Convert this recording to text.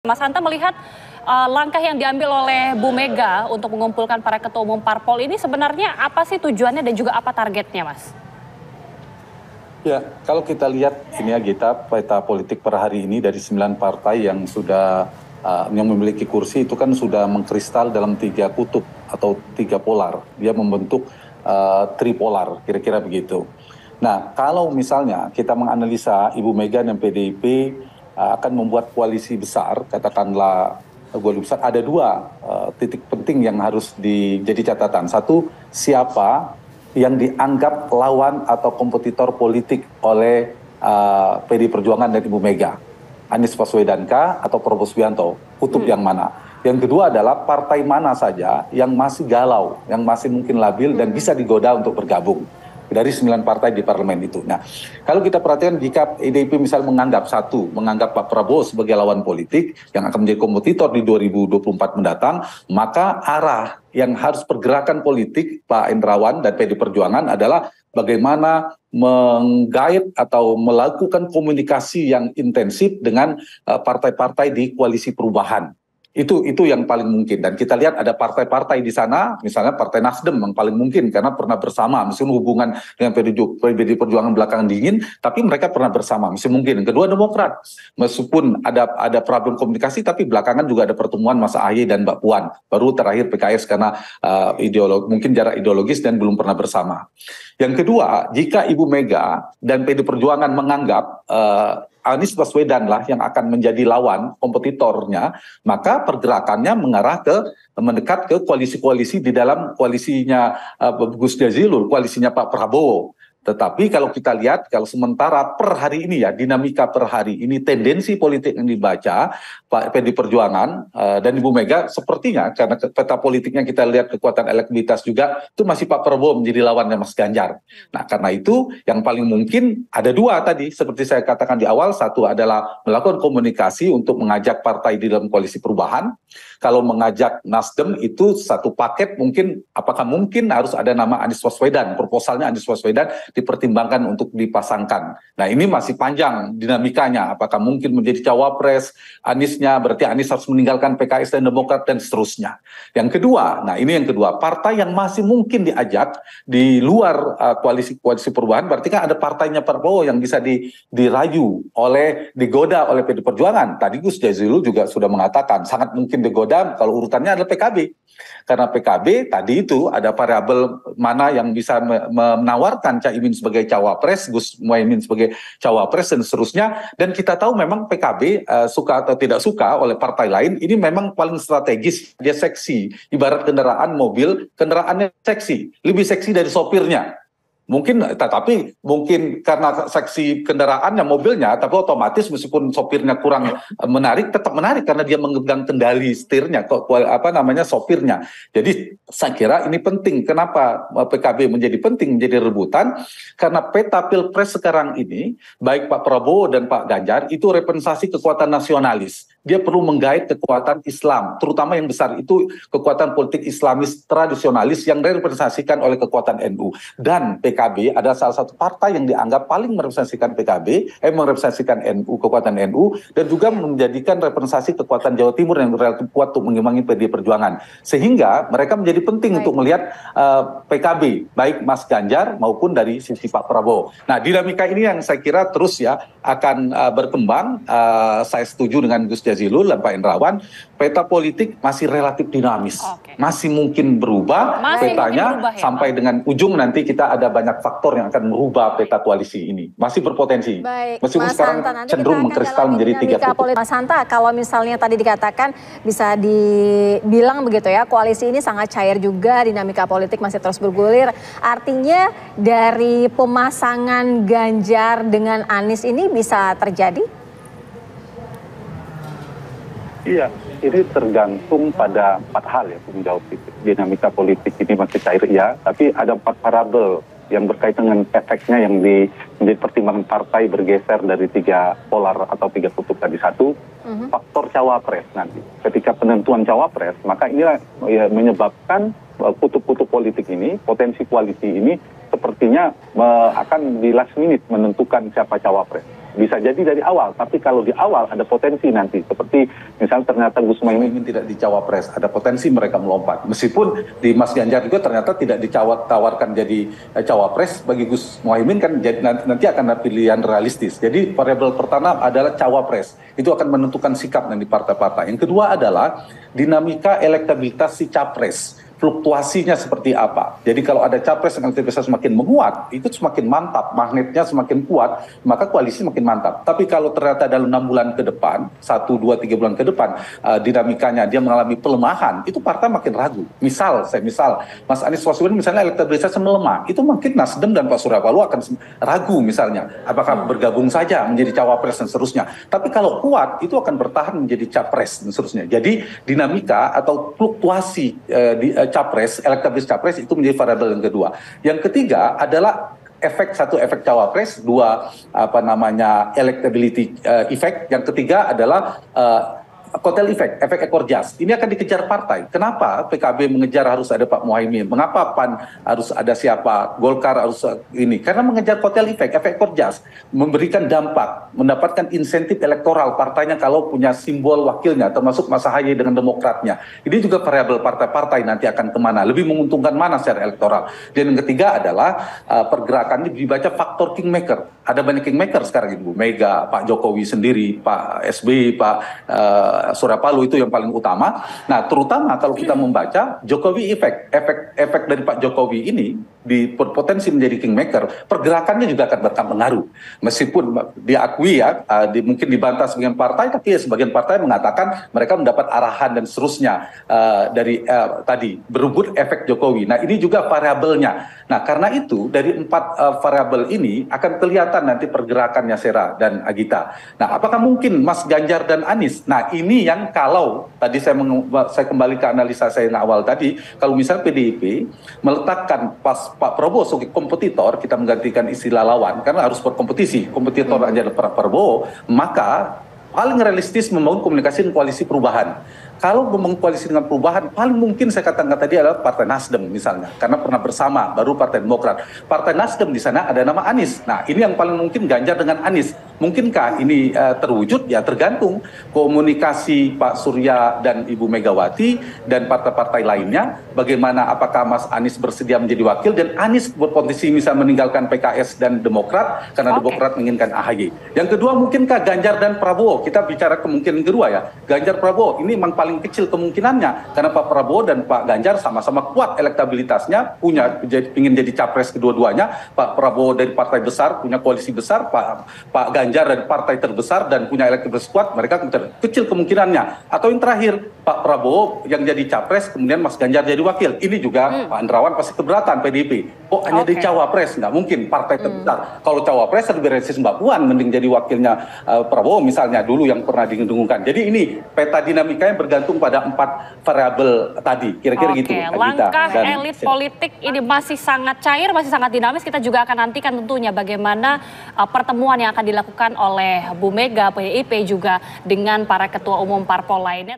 Mas Hanta melihat uh, langkah yang diambil oleh Bu Mega untuk mengumpulkan para ketua umum parpol ini sebenarnya apa sih tujuannya dan juga apa targetnya, Mas? Ya, kalau kita lihat ini ya Gita, peta politik per hari ini dari sembilan partai yang sudah uh, yang memiliki kursi itu kan sudah mengkristal dalam tiga kutub atau tiga polar. Dia membentuk uh, tripolar, kira-kira begitu. Nah, kalau misalnya kita menganalisa Ibu Mega dan PDIP akan membuat koalisi besar, katakanlah koalisi besar, ada dua uh, titik penting yang harus dijadi catatan. Satu, siapa yang dianggap lawan atau kompetitor politik oleh uh, PD Perjuangan dan Ibu Mega. Anies Baswedan kah atau Prabowo Subianto? Kutub hmm. yang mana? Yang kedua adalah partai mana saja yang masih galau, yang masih mungkin labil dan bisa digoda untuk bergabung dari sembilan partai di parlemen itu. Nah, kalau kita perhatikan jika PDIP misal menganggap satu, menganggap Pak Prabowo sebagai lawan politik yang akan menjadi kompetitor di 2024 mendatang, maka arah yang harus pergerakan politik Pak Indrawan dan PD Perjuangan adalah bagaimana menggait atau melakukan komunikasi yang intensif dengan eh, partai-partai di koalisi perubahan itu itu yang paling mungkin. Dan kita lihat ada partai-partai di sana misalnya partai Nasdem yang paling mungkin karena pernah bersama. Meskipun hubungan dengan PDI Perjuangan belakangan dingin tapi mereka pernah bersama. Masih mungkin. Kedua Demokrat. Meskipun ada ada problem komunikasi tapi belakangan juga ada pertemuan Mas Ahy dan Mbak Puan. Baru terakhir PKS karena uh, ideolog mungkin jarak ideologis dan belum pernah bersama. Yang kedua jika Ibu Mega dan PDI Perjuangan menganggap uh, Anies Baswedan lah yang akan menjadi lawan kompetitornya, maka pergerakannya mengarah ke mendekat ke koalisi-koalisi di dalam koalisinya uh, Gus Jazilul, koalisinya Pak Prabowo. Tetapi kalau kita lihat, kalau sementara per hari ini ya, dinamika per hari ini, tendensi politik yang dibaca, Pak PD Perjuangan uh, dan Ibu Mega, sepertinya karena peta politiknya kita lihat kekuatan elektabilitas juga, itu masih Pak Prabowo menjadi lawannya Mas Ganjar. Nah karena itu yang paling mungkin ada dua tadi, seperti saya katakan di awal, satu adalah melakukan komunikasi untuk mengajak partai di dalam koalisi perubahan. Kalau mengajak Nasdem itu satu paket mungkin, apakah mungkin harus ada nama Anies Waswedan, proposalnya Anies Waswedan dipertimbangkan untuk dipasangkan. Nah ini masih panjang dinamikanya, apakah mungkin menjadi cawapres, Aniesnya berarti Anies harus meninggalkan PKS dan Demokrat dan seterusnya. Yang kedua, nah ini yang kedua, partai yang masih mungkin diajak di luar uh, koalisi koalisi perubahan, berarti kan ada partainya Prabowo yang bisa di, dirayu oleh digoda oleh PD Perjuangan. Tadi Gus Jazilul juga sudah mengatakan sangat mungkin digoda kalau urutannya adalah PKB. Karena PKB tadi itu ada variabel mana yang bisa menawarkan Caimin Caimin sebagai cawapres, Gus Muhaimin sebagai cawapres dan seterusnya. Dan kita tahu memang PKB uh, eh, suka atau tidak suka oleh partai lain ini memang paling strategis. Dia seksi, ibarat kendaraan mobil, kendaraannya seksi, lebih seksi dari sopirnya mungkin tetapi mungkin karena seksi kendaraannya mobilnya tapi otomatis meskipun sopirnya kurang menarik tetap menarik karena dia memegang kendali setirnya kok apa namanya sopirnya. Jadi saya kira ini penting. Kenapa PKB menjadi penting menjadi rebutan? Karena peta pilpres sekarang ini baik Pak Prabowo dan Pak Ganjar itu representasi kekuatan nasionalis dia perlu menggait kekuatan Islam, terutama yang besar itu kekuatan politik Islamis tradisionalis yang direpresentasikan oleh kekuatan NU. Dan PKB adalah salah satu partai yang dianggap paling merepresentasikan PKB, eh merepresentasikan NU, kekuatan NU, dan juga menjadikan representasi kekuatan Jawa Timur yang relatif kuat untuk mengimbangi PD Perjuangan. Sehingga mereka menjadi penting baik. untuk melihat uh, eh, PKB, baik Mas Ganjar maupun dari sisi Pak Prabowo. Nah, dinamika ini yang saya kira terus ya akan uh, berkembang. Uh, saya setuju dengan Gus Jazilul dan Pak Indrawan, peta politik masih relatif dinamis, okay. masih mungkin berubah masih petanya mungkin berubah, ya, sampai Pak? dengan ujung nanti kita ada banyak faktor yang akan merubah peta koalisi ini, masih berpotensi. Baik, Meskipun Mas sekarang Hanta, cenderung mengkristal menjadi tiga kutub. Mas Hanta, kalau misalnya tadi dikatakan bisa dibilang begitu ya, koalisi ini sangat cair juga, dinamika politik masih terus bergulir. Artinya dari pemasangan Ganjar dengan Anies ini bisa terjadi? Iya, ini tergantung pada empat hal ya Bung Jawab Dinamika politik ini masih cair ya, tapi ada empat parabel yang berkaitan dengan efeknya yang di, menjadi pertimbangan partai bergeser dari tiga polar atau tiga kutub tadi. Satu, uh-huh. faktor cawapres nanti. Ketika penentuan cawapres, maka inilah ya, menyebabkan uh, kutub-kutub politik ini, potensi koalisi ini sepertinya uh, akan di last minute menentukan siapa cawapres bisa jadi dari awal. Tapi kalau di awal ada potensi nanti, seperti misalnya ternyata Gus Muhaimin tidak dicawapres, ada potensi mereka melompat. Meskipun di Mas Ganjar juga ternyata tidak ditawarkan jadi eh, cawapres, bagi Gus Muhaimin kan jadi, nanti akan ada pilihan realistis. Jadi variabel pertama adalah cawapres, itu akan menentukan sikap nanti partai-partai. Yang kedua adalah dinamika elektabilitas si capres fluktuasinya seperti apa. Jadi kalau ada capres yang elektabilitasnya semakin menguat, itu semakin mantap, magnetnya semakin kuat, maka koalisi semakin mantap. Tapi kalau ternyata dalam enam bulan ke depan, satu, dua, tiga bulan ke depan, uh, dinamikanya dia mengalami pelemahan, itu partai makin ragu. Misal, saya misal, Mas Anies Baswedan misalnya elektabilitasnya melemah, itu mungkin Nasdem dan Pak Surya Paloh akan ragu misalnya, apakah bergabung saja menjadi cawapres dan seterusnya. Tapi kalau kuat, itu akan bertahan menjadi capres dan seterusnya. Jadi dinamika atau fluktuasi uh, di, uh, capres, elektabilitas capres itu menjadi variabel yang kedua. Yang ketiga adalah efek satu efek cawapres, dua apa namanya electability uh, effect. Yang ketiga adalah uh, kotel efek, efek ekor jas. Ini akan dikejar partai. Kenapa PKB mengejar harus ada Pak Muhaimin? Mengapa PAN harus ada siapa? Golkar harus ini? Karena mengejar kotel efek, efek ekor jas, memberikan dampak, mendapatkan insentif elektoral partainya kalau punya simbol wakilnya, termasuk Mas Ahaye dengan demokratnya. Ini juga variabel partai-partai nanti akan ke mana, lebih menguntungkan mana secara elektoral. Dan yang ketiga adalah uh, pergerakan ini dibaca faktor kingmaker. Ada banyak kingmaker sekarang Ibu Mega, Pak Jokowi sendiri, Pak SBY, Pak uh, Surya Paloh itu yang paling utama. Nah, terutama kalau kita membaca Jokowi efek, efek efek dari Pak Jokowi ini di potensi menjadi kingmaker, pergerakannya juga akan berpengaruh. Meskipun diakui ya, uh, di, mungkin dibantah sebagian partai, tapi ya sebagian partai mengatakan mereka mendapat arahan dan seterusnya uh, dari uh, tadi berebut efek Jokowi. Nah, ini juga variabelnya. Nah, karena itu dari empat uh, variabel ini akan kelihatan nanti pergerakannya Sera dan Agita. Nah, apakah mungkin Mas Ganjar dan Anies? Nah, ini yang kalau tadi saya, saya kembali ke analisa saya yang awal tadi, kalau misalnya PDIP meletakkan pas Pak Prabowo sebagai kompetitor, kita menggantikan istilah lawan, karena harus berkompetisi, kompetitor hmm. aja Pak Prabowo, maka paling realistis membangun komunikasi dan koalisi perubahan kalau membangun koalisi dengan perubahan, paling mungkin saya katakan tadi adalah Partai Nasdem misalnya, karena pernah bersama, baru Partai Demokrat. Partai Nasdem di sana ada nama Anies. Nah, ini yang paling mungkin Ganjar dengan Anies. Mungkinkah ini uh, terwujud? Ya tergantung komunikasi Pak Surya dan Ibu Megawati dan partai-partai lainnya. Bagaimana apakah Mas Anies bersedia menjadi wakil dan Anies berpotensi bisa meninggalkan PKS dan Demokrat karena okay. Demokrat menginginkan AHY. Yang kedua mungkinkah Ganjar dan Prabowo? Kita bicara kemungkinan kedua ya. Ganjar Prabowo ini memang paling kecil kemungkinannya karena Pak Prabowo dan Pak Ganjar sama-sama kuat elektabilitasnya, punya ingin jadi capres kedua-duanya. Pak Prabowo dari partai besar punya koalisi besar, Pak Pak Ganjar dari partai terbesar dan punya elektabilitas kuat, mereka kecil kemungkinannya. Atau yang terakhir, Pak Prabowo yang jadi capres, kemudian Mas Ganjar jadi wakil. Ini juga hmm. Pak Andrawan pasti keberatan PDIP. Oh hanya okay. di cawapres, nggak mungkin partai hmm. terbesar. Hmm. Kalau cawapres lebih resis Mbak Puan, mending jadi wakilnya uh, Prabowo misalnya dulu yang pernah didengungkan. Jadi ini peta dinamika yang bergantung pada empat variabel tadi. Kira-kira Oke, gitu. Langkah dan elit politik ini masih sangat cair, masih sangat dinamis. Kita juga akan nantikan tentunya bagaimana uh, pertemuan yang akan dilakukan oleh Bu Mega, PDIP juga dengan para ketua umum parpol lainnya.